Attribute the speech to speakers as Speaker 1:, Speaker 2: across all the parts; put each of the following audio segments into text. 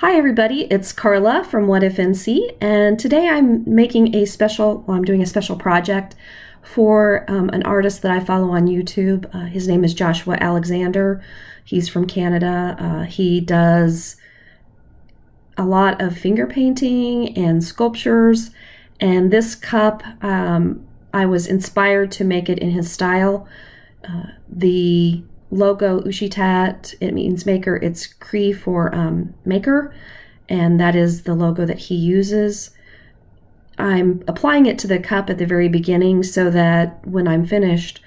Speaker 1: Hi everybody, it's Carla from What If NC, and today I'm making a special, well, I'm doing a special project for um, an artist that I follow on YouTube. Uh, his name is Joshua Alexander. He's from Canada. Uh, he does a lot of finger painting and sculptures, and this cup, um, I was inspired to make it in his style. Uh, the logo USIHTAT. It means maker. It's Cree for um, maker, and that is the logo that he uses. I'm applying it to the cup at the very beginning so that when I'm finished,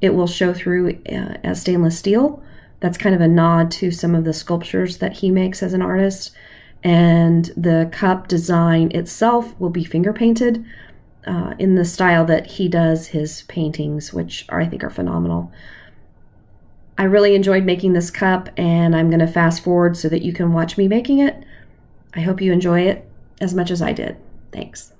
Speaker 1: it will show through uh, as stainless steel. That's kind of a nod to some of the sculptures that he makes as an artist. And the cup design itself will be finger painted uh, in the style that he does his paintings, which are, I think are phenomenal. I really enjoyed making this cup and I'm going to fast forward so that you can watch me making it. I hope you enjoy it as much as I did. Thanks.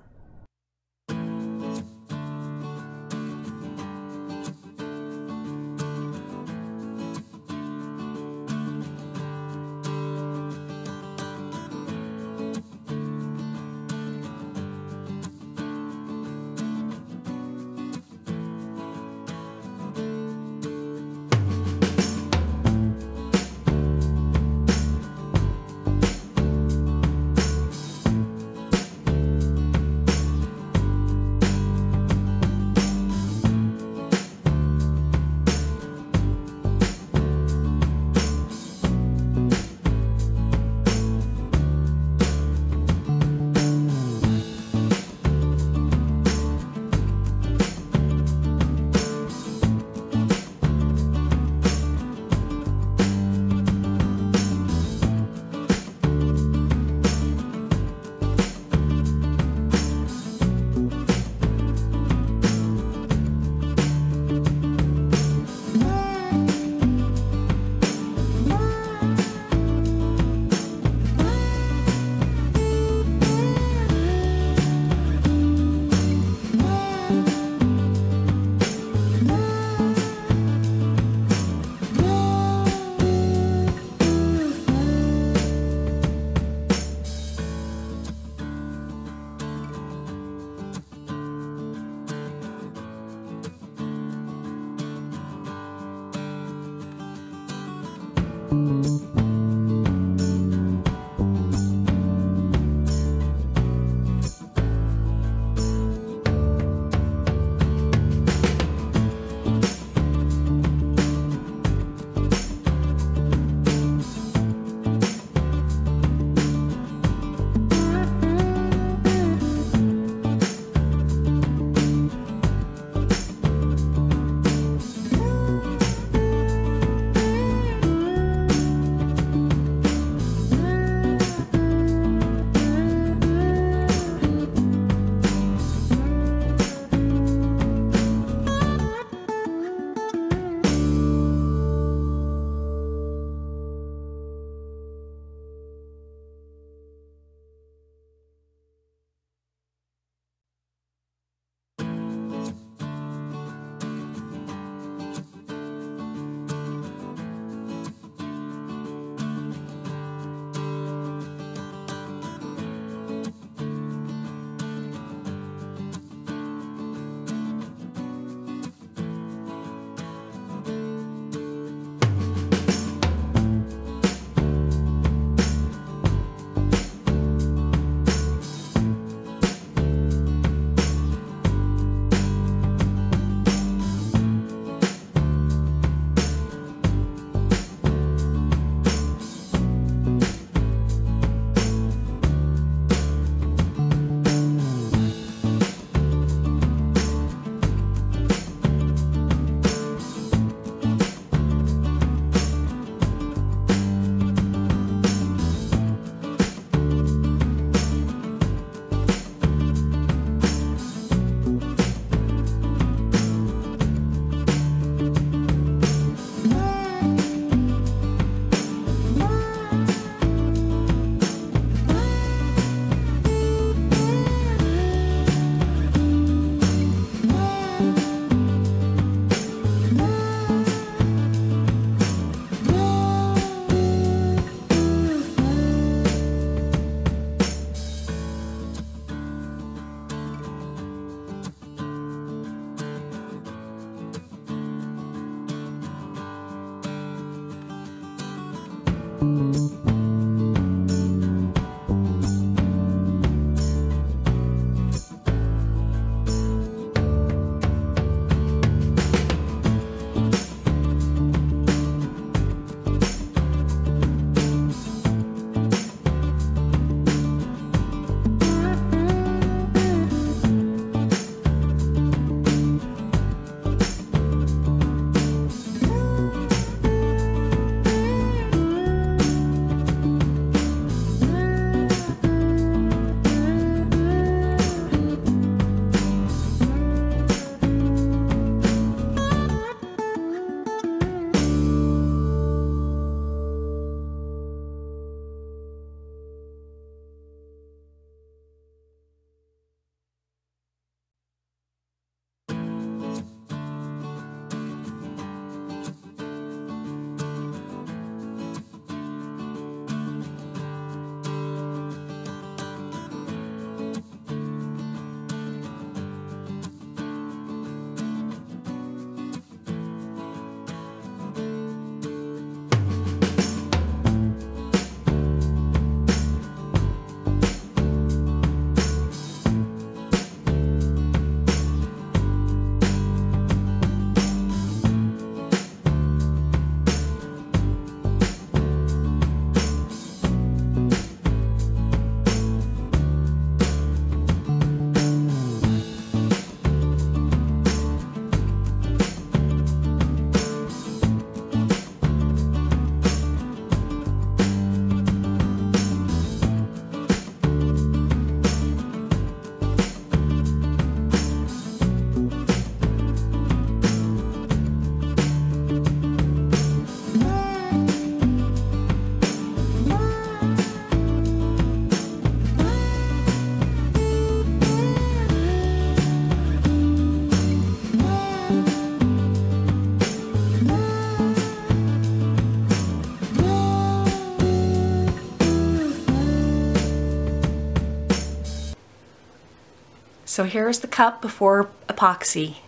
Speaker 2: So here's the cup before epoxy.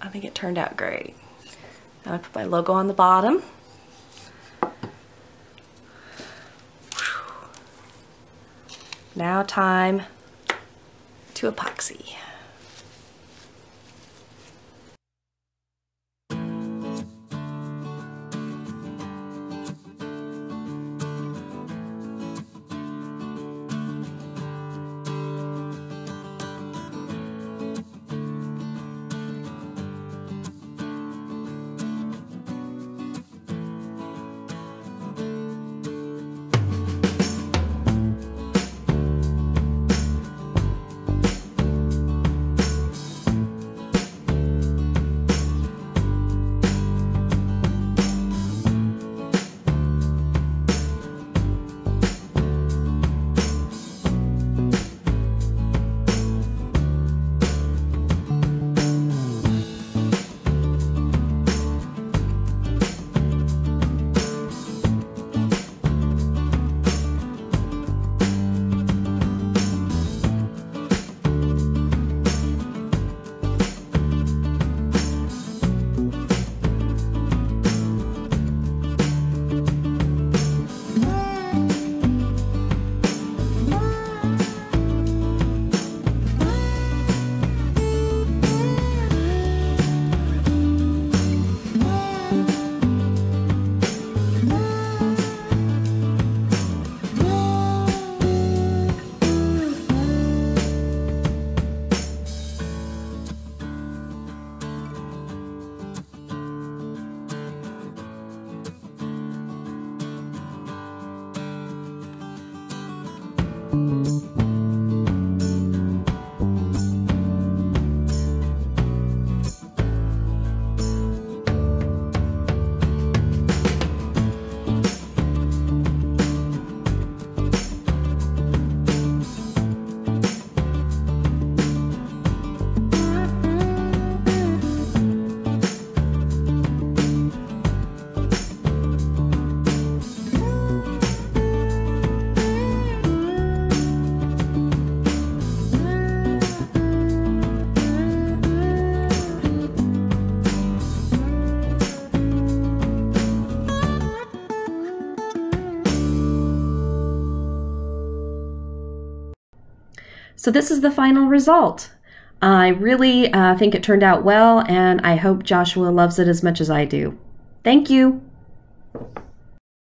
Speaker 2: I think it turned out great. I put my logo on the bottom. Now time to epoxy.
Speaker 1: So this is the final result. I really uh, think it turned out well, and I hope Joshua loves it as much as I do. Thank you.